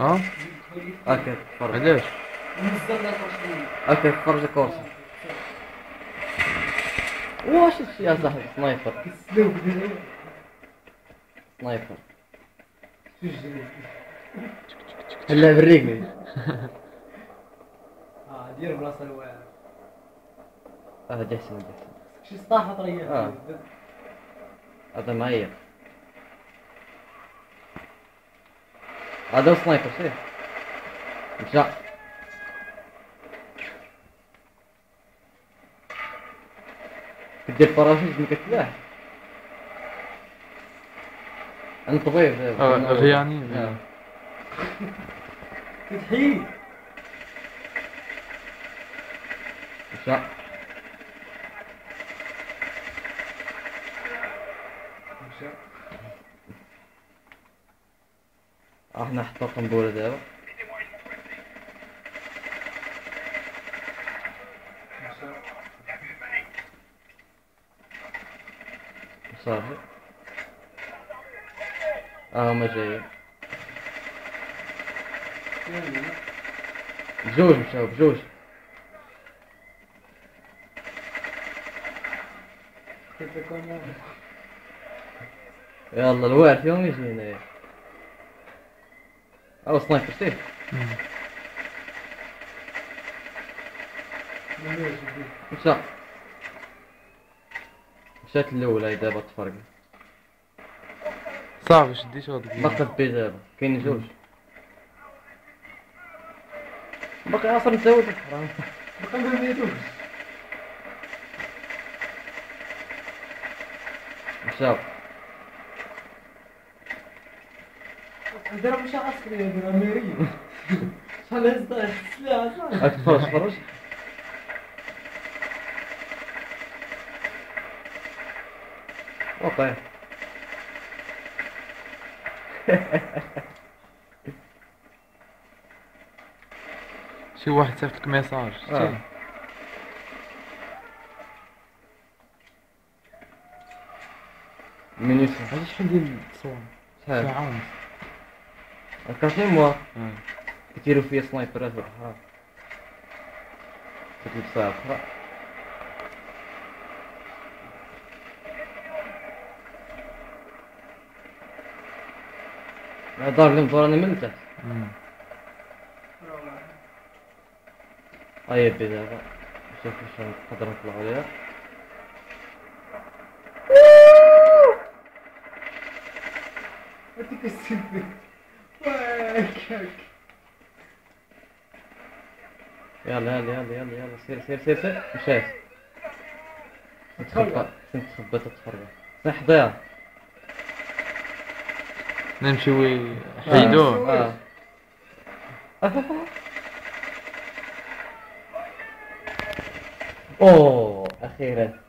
ها؟ هكا تفرج علاش نزلنا كرسي هكا تفرج الكورس واش هادشي يا صاحبي؟ سنايبر. سنايبر. هلا بالرجل آه دير بلاصه الواعر هذا جحسن جحسن. شي سطاحه طريقة. آه. هذا معير هذا هو سنايبر شوف مشى كدير باراشوت من كتلاح أنا طبيب آه، غياني آه. تتحيد راح نحط قنبله دابا صافي آه هما جايين بجوج مشاو بجوج يلا الواعر فيهم يجي هنايا أو سنايبر سيف مشى مشات الاولى هي دابا تفرق صافي شدي شغل بقى بي دابا كاين جوج باقي أصلا نزود حرام بقى ما ميتوش مشاو ضرب مش عسكري يا اميري شحال هزت السلاح تفرج تفرج أوكي شي واحد صيفط لك ميساج آه. مينيسيون هذا شحال ديال التصوير ساعة ونص كارتين موا آه. كتيروا فيا سنايبرات بالحرام كتلب ساعة أخرى دار لي مدوراني من تحت. هيا بي دابا نشوف واش نقدر نطلع عليها هذيك السبت يلا يلا يلا يلا يلا سير سير سير سير مشات نتخبى نتخبى تتفرج نحضيها نمشيو حيدوه آه. اوه أخيرا